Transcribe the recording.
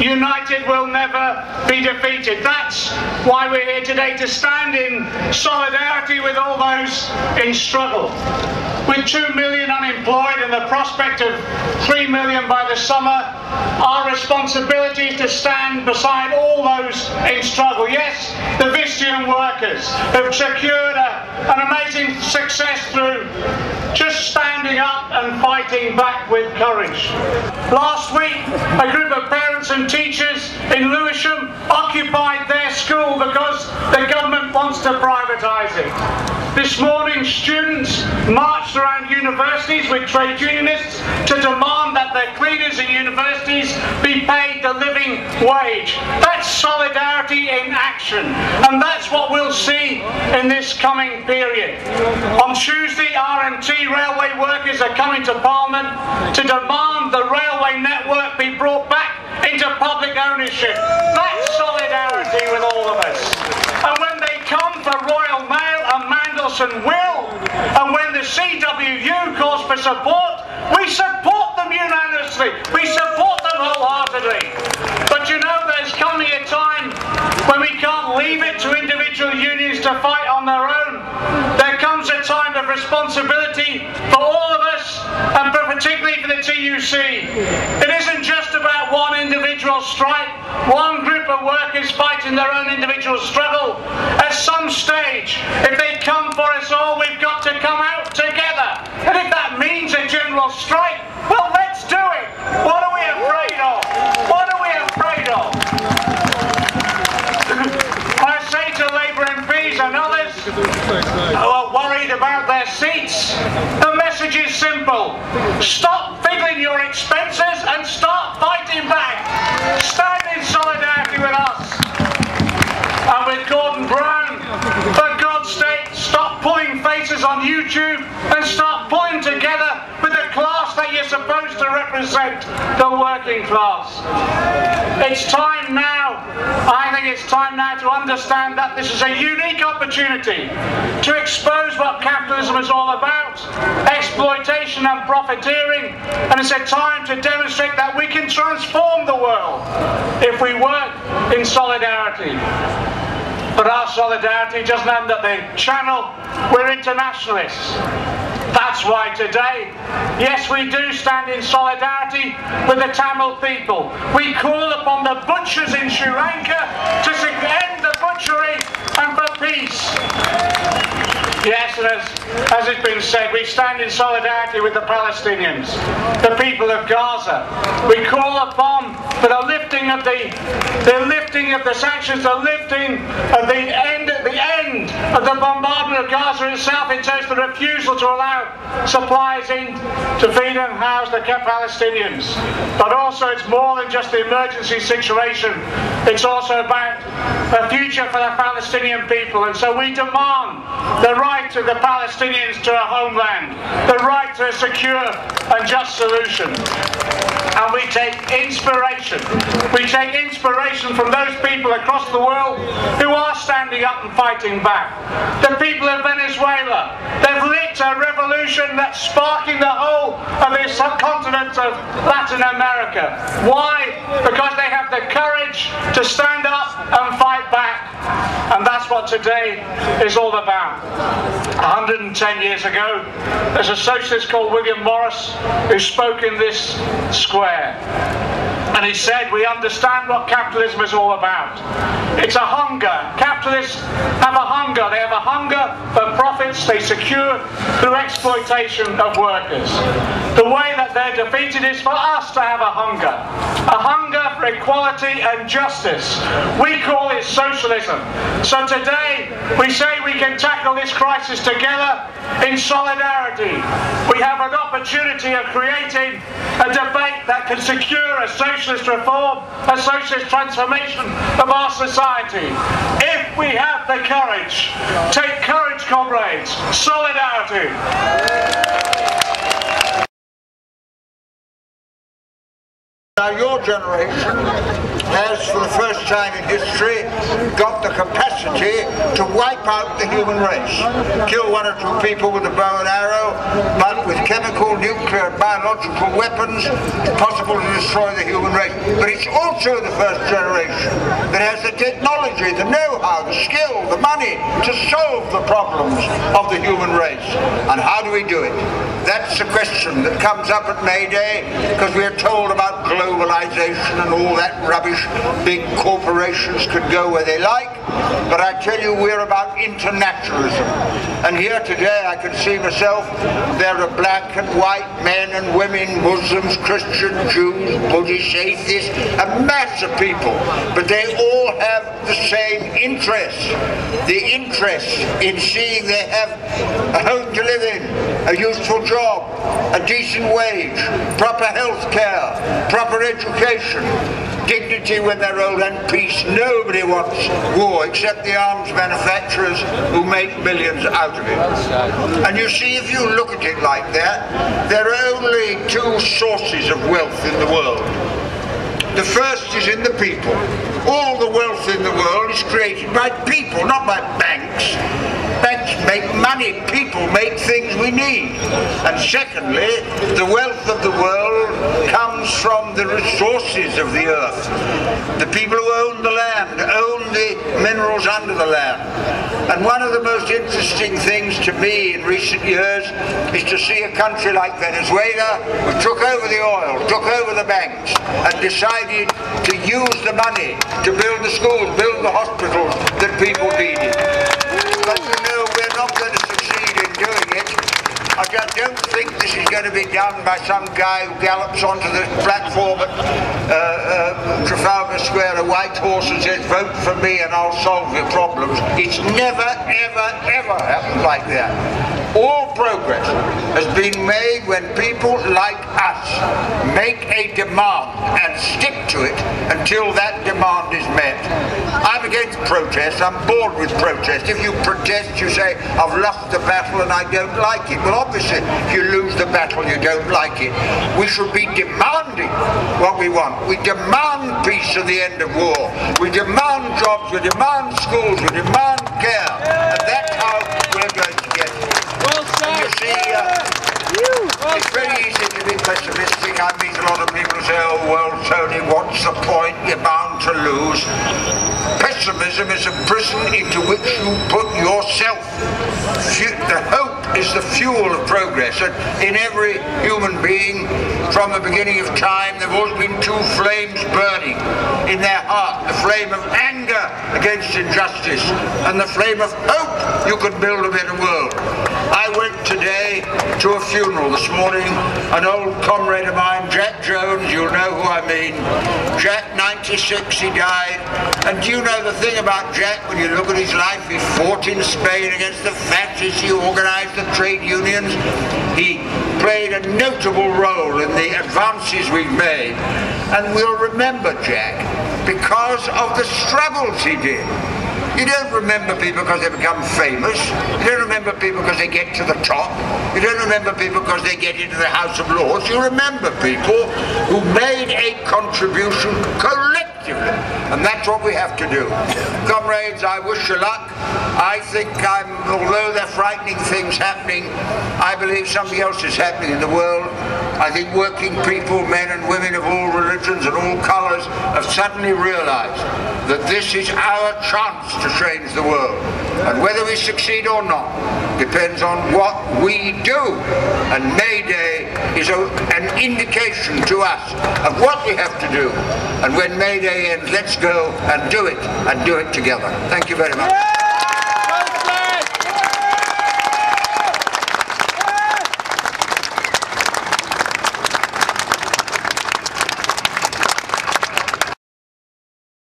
united will never be defeated. That's why we're here today to stand in solidarity with all those in struggle. With 2 million unemployed and the prospect of 3 million by the summer, our responsibility is to stand beside all those in struggle. Yes, the Visteon workers have secured a, an amazing success through just standing up and fighting back with courage. Last week, a group of parents and teachers in Lewisham occupied their school because the government wants to privatise it. This morning, students marched around universities with trade unionists to demand that the cleaners in universities be paid the living wage. That's solidarity in action, and that's what we'll see in this coming period. On Tuesday, RMT railway workers are coming to Parliament to demand the railway network be brought back into public ownership. That's solidarity with all of us. And when they come for Royal Mail and Mandelson will, and when the CWU calls for support, we support them unanimously. We support them wholeheartedly. But you know, there's coming a time when we can't leave it to individual unions to fight on their own. There comes a time of responsibility for all of us, and particularly for the TUC. It isn't just about one individual strike, one group of fighting their own individual struggle. At some stage, if they come for us all, we've got to come out together. And if that means a general strike, well, let's do it. What are we afraid of? What are we afraid of? I say to Labour MPs and others who are worried about their seats, the message is simple. Stop fiddling your expenses and start fighting back. Stand in solidarity with us and with Gordon Brown. For God's sake, stop pulling faces on YouTube and start pulling together with the class that you're supposed to represent, the working class. It's time now, I think it's time now to understand that this is a unique opportunity to expose what capitalism is all about, exploitation and profiteering, and it's a time to demonstrate that we can transform the world if we work in solidarity. But our solidarity doesn't end at the channel. We're internationalists. That's why today, yes, we do stand in solidarity with the Tamil people. We call upon the butchers in Sri Lanka to end the butchery and for peace. Yes, and as, as has been said, we stand in solidarity with the Palestinians, the people of Gaza. We call upon for the lifting of the, the lifting of the sanctions, the lifting of the end, the end of the bombardment of Gaza itself in terms of the refusal to allow supplies in to feed and house the Palestinians. But also, it's more than just the emergency situation. It's also about a future for the Palestinian people, and so we demand the right of the Palestinians to a homeland, the right to a secure and just solution. And we take inspiration. We take inspiration from those people across the world who standing up and fighting back. The people of Venezuela, they've lit a revolution that's sparking the whole of this subcontinent of Latin America. Why? Because they have the courage to stand up and fight back. And that's what today is all about. 110 years ago, there's a socialist called William Morris who spoke in this square. And he said, We understand what capitalism is all about. It's a hunger. Capitalists have a hunger. They have a hunger for profits they secure through exploitation of workers. The way that they're defeated is for us to have a hunger. A hunger for equality and justice. We call it socialism. So today, we say we can tackle this crisis together in solidarity. We have an opportunity of creating a debate that can secure a socialist reform, a socialist transformation of our society. If we have the courage, take courage, comrades, solidarity. Now your generation has, for the first time in history, got the capacity to wipe out the human race. Kill one or two people with a bow and arrow, but with chemical, nuclear, biological weapons, it's possible to destroy the human race. But it's also the first generation that has the technology, the know-how, the skill, the money to solve the problems of the human race. And how do we do it? That's the question that comes up at May Day because we're told about globalization and all that rubbish. Big corporations could go where they like, but I tell you we're about internationalism. And here today I can see myself, there are black and white men and women, Muslims, Christians, Jews, Buddhists, atheists, a mass of people, but they all have the same interest. The interest in seeing they have a home to live in, a useful job, a decent wage, proper health care, proper education, dignity when they're old and peace. Nobody wants war except the arms manufacturers who make millions out of it. And you see, if you look at it like that, there are only two sources of wealth in the world. The first is in the people. All the wealth in the world is created by people, not by banks banks make money, people make things we need. And secondly, the wealth of the world comes from the resources of the earth. The people who own the land own the minerals under the land. And one of the most interesting things to me in recent years is to see a country like Venezuela who took over the oil, took over the banks, and decided to use the money to build the schools, build the hospitals that people needed. But you know, we're not going to succeed in doing it. I just don't think this is going to be done by some guy who gallops onto the platform at uh, uh, Trafalgar Square, a white horse, and says, vote for me and I'll solve your problems. It's never, ever, ever happened like that. All progress has been made when people like us make a demand and stick to it until that demand is met. I'm against protest. I'm bored with protest. If you protest, you say, I've lost the battle and I don't like it. Well, obviously, if you lose the battle, you don't like it. We should be demanding what we want. We demand peace at the end of war. We demand jobs, we demand schools, we demand care. And that's how we're going to get it. Well Uh, it's very easy to be pessimistic. I meet a lot of people who say, oh, well, Tony, what's the point? You're bound to lose. Pessimism is a prison into which you put yourself. The hope is the fuel of progress. And in every human being, from the beginning of time, there have always been two flames burning in their heart. The flame of anger against injustice and the flame of hope you could build a better world. I went today to a funeral this morning, an old comrade of mine, Jack Jones, you'll know who I mean. Jack, 96, he died. And do you know the thing about Jack, when you look at his life, he fought in Spain against the fascists, he organized the trade unions, he played a notable role in the advances we've made. And we'll remember Jack because of the struggles he did. You don't remember people because they become famous. You don't remember people because they get to the top. You don't remember people because they get into the House of Lords. You remember people who made a contribution collectively. And that's what we have to do. Comrades, I wish you luck. I think I'm, although there are frightening things happening, I believe something else is happening in the world. I think working people, men and women of all religions and all colours, have suddenly realised that this is our chance to change the world. And whether we succeed or not depends on what we do. And May Day is a, an indication to us of what we have to do. And when May Day ends, let's go and do it, and do it together. Thank you very much.